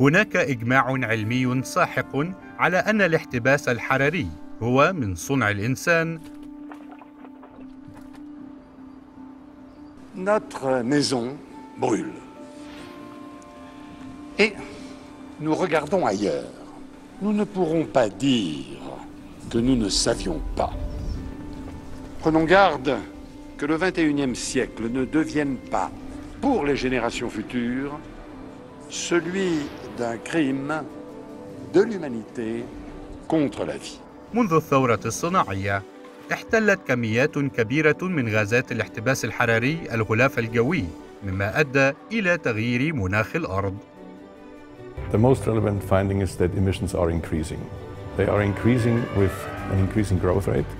هناك إجماع علمي ساحق على أن الاحتباس الحراري هو من صنع الإنسان Notre maison brûle. Et nous regardons ailleurs. Nous ne pourrons pas dire que nous ne savions pas. Prenons garde que le 21e siècle ne devienne pas, pour les générations futures, celui d'un crime de l'humanité contre la vie. منذ الثورة الصناعية احتلت كميات كبيرة من غازات الاحتباس الحراري الغلاف الجوي مما أدى إلى تغيير مناخ الأرض The most relevant finding is that emissions are increasing. They are increasing with an increasing growth rate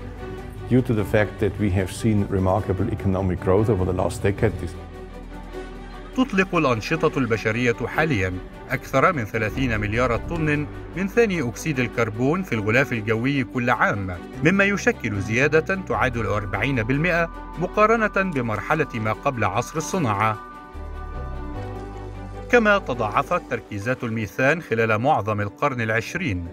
due to the fact that we have seen remarkable economic growth over the last decade. تطلق الأنشطة البشرية حاليا أكثر من 30 مليار طن من ثاني أكسيد الكربون في الغلاف الجوي كل عام مما يشكل زيادة تعادل 40% مقارنة بمرحلة ما قبل عصر الصناعة. كما تضاعفت تركيزات الميثان خلال معظم القرن العشرين.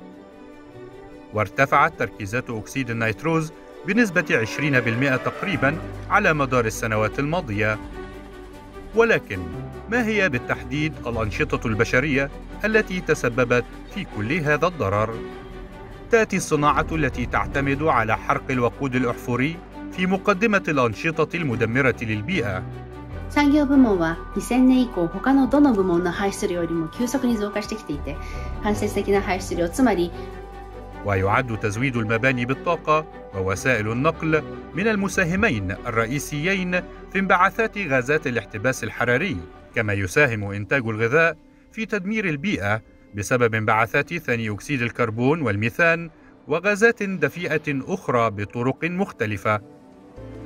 وارتفعت تركيزات أكسيد النيتروز بنسبة 20% تقريبا على مدار السنوات الماضية. ولكن ما هي بالتحديد الأنشطة البشرية التي تسببت في كل هذا الضرر؟ تأتي الصناعة التي تعتمد على حرق الوقود الأحفوري في مقدمة الأنشطة المدمرة للبيئة 産業部門は2000年以降他のどの部門の排出量よりも急速に増加してきていて間接的な排出量つまり ويعد تزويد المباني بالطاقة ووسائل النقل من المساهمين الرئيسيين في انبعاثات غازات الاحتباس الحراري كما يساهم إنتاج الغذاء في تدمير البيئة بسبب انبعاثات ثاني أكسيد الكربون والميثان وغازات دفيئة أخرى بطرق مختلفة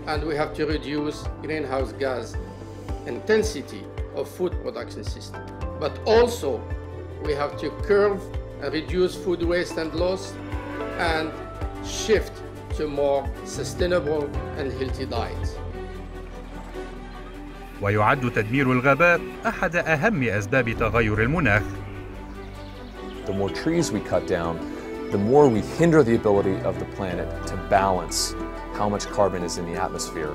and we have to reduce greenhouse gas intensity of food production system. But also we have to curb and reduce food waste and loss and shift to more sustainable and healthy diets. ويعد تدمير الغابات أحد أهم أسباب تغير المناخ. The more trees we cut down, the more we hinder the ability of the planet to balance how much carbon is in the atmosphere.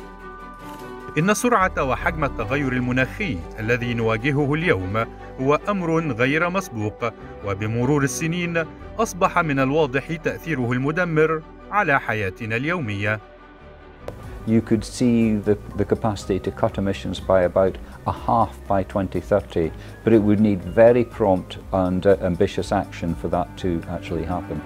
إن سرعة وحجم التغير المناخي الذي نواجهه اليوم هو أمر غير مسبوق وبمرور السنين أصبح من الواضح تأثيره المدمر على حياتنا اليومية. You could see the, the capacity to cut emissions by about a half by 2030, but it would need very prompt and uh, ambitious action for that to actually happen.